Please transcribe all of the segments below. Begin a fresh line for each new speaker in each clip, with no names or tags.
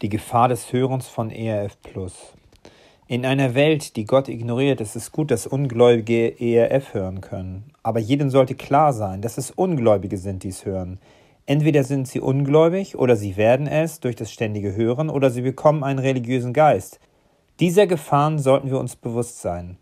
Die Gefahr des Hörens von ERF Plus. In einer Welt, die Gott ignoriert, ist es gut, dass Ungläubige ERF hören können. Aber jedem sollte klar sein, dass es Ungläubige sind, die es hören. Entweder sind sie ungläubig oder sie werden es durch das ständige Hören oder sie bekommen einen religiösen Geist. Dieser Gefahren sollten wir uns bewusst sein.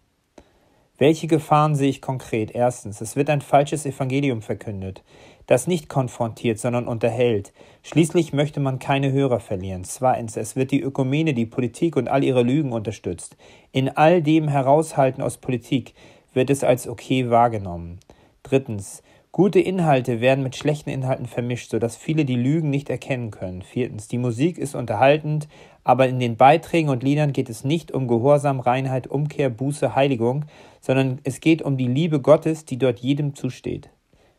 Welche Gefahren sehe ich konkret? Erstens, es wird ein falsches Evangelium verkündet, das nicht konfrontiert, sondern unterhält. Schließlich möchte man keine Hörer verlieren. Zweitens, es wird die Ökumene, die Politik und all ihre Lügen unterstützt. In all dem Heraushalten aus Politik wird es als okay wahrgenommen. Drittens, Gute Inhalte werden mit schlechten Inhalten vermischt, sodass viele die Lügen nicht erkennen können. Viertens, die Musik ist unterhaltend, aber in den Beiträgen und Liedern geht es nicht um Gehorsam, Reinheit, Umkehr, Buße, Heiligung, sondern es geht um die Liebe Gottes, die dort jedem zusteht.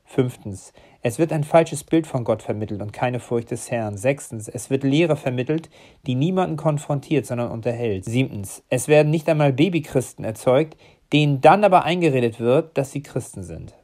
Fünftens, es wird ein falsches Bild von Gott vermittelt und keine Furcht des Herrn. Sechstens, es wird Lehre vermittelt, die niemanden konfrontiert, sondern unterhält. Siebtens, es werden nicht einmal Babychristen erzeugt, denen dann aber eingeredet wird, dass sie Christen sind.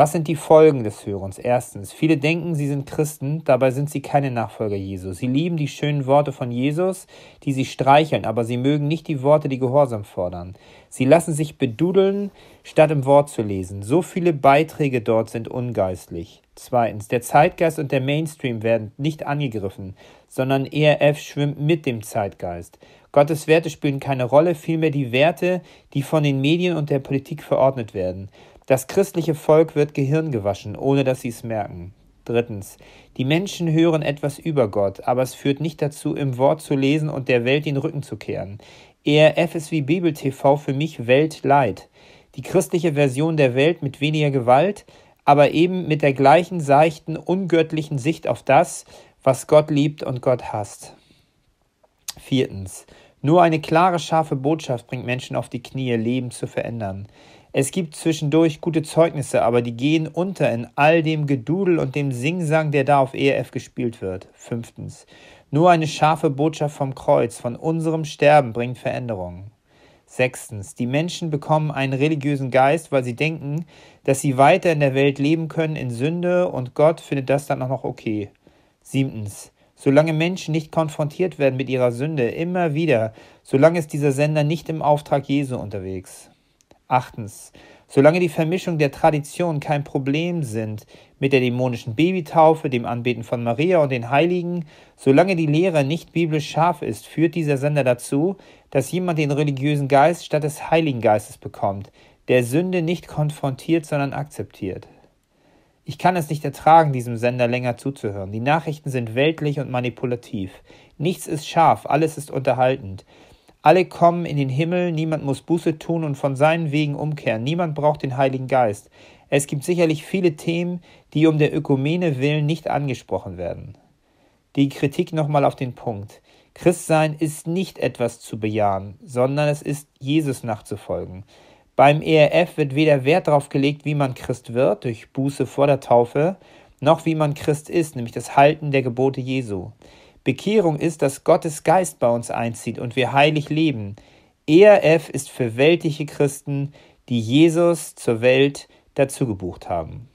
Was sind die Folgen des Hörens? Erstens, viele denken, sie sind Christen, dabei sind sie keine Nachfolger Jesu. Sie lieben die schönen Worte von Jesus, die sie streicheln, aber sie mögen nicht die Worte, die Gehorsam fordern. Sie lassen sich bedudeln, statt im Wort zu lesen. So viele Beiträge dort sind ungeistlich. Zweitens, der Zeitgeist und der Mainstream werden nicht angegriffen, sondern ERF schwimmt mit dem Zeitgeist. Gottes Werte spielen keine Rolle, vielmehr die Werte, die von den Medien und der Politik verordnet werden. Das christliche Volk wird Gehirn gewaschen, ohne dass sie es merken. Drittens. Die Menschen hören etwas über Gott, aber es führt nicht dazu, im Wort zu lesen und der Welt den Rücken zu kehren. Ist wie Bibel TV für mich Weltleid. Die christliche Version der Welt mit weniger Gewalt, aber eben mit der gleichen seichten, ungöttlichen Sicht auf das, was Gott liebt und Gott hasst. Viertens. Nur eine klare, scharfe Botschaft bringt Menschen auf die Knie, Leben zu verändern. Es gibt zwischendurch gute Zeugnisse, aber die gehen unter in all dem Gedudel und dem Singsang, der da auf ERF gespielt wird. Fünftens. Nur eine scharfe Botschaft vom Kreuz, von unserem Sterben bringt Veränderungen. Sechstens. Die Menschen bekommen einen religiösen Geist, weil sie denken, dass sie weiter in der Welt leben können in Sünde und Gott findet das dann auch noch okay. Siebtens. Solange Menschen nicht konfrontiert werden mit ihrer Sünde, immer wieder, solange ist dieser Sender nicht im Auftrag Jesu unterwegs. Achtens. Solange die Vermischung der Traditionen kein Problem sind mit der dämonischen Babytaufe, dem Anbeten von Maria und den Heiligen, solange die Lehre nicht biblisch scharf ist, führt dieser Sender dazu, dass jemand den religiösen Geist statt des Heiligen Geistes bekommt, der Sünde nicht konfrontiert, sondern akzeptiert. Ich kann es nicht ertragen, diesem Sender länger zuzuhören. Die Nachrichten sind weltlich und manipulativ. Nichts ist scharf, alles ist unterhaltend. Alle kommen in den Himmel, niemand muss Buße tun und von seinen Wegen umkehren, niemand braucht den Heiligen Geist. Es gibt sicherlich viele Themen, die um der Ökumene willen nicht angesprochen werden. Die Kritik nochmal auf den Punkt. Christsein ist nicht etwas zu bejahen, sondern es ist Jesus nachzufolgen. Beim ERF wird weder Wert darauf gelegt, wie man Christ wird, durch Buße vor der Taufe, noch wie man Christ ist, nämlich das Halten der Gebote Jesu. Bekehrung ist, dass Gottes Geist bei uns einzieht und wir heilig leben. ERF ist für weltliche Christen, die Jesus zur Welt dazu gebucht haben.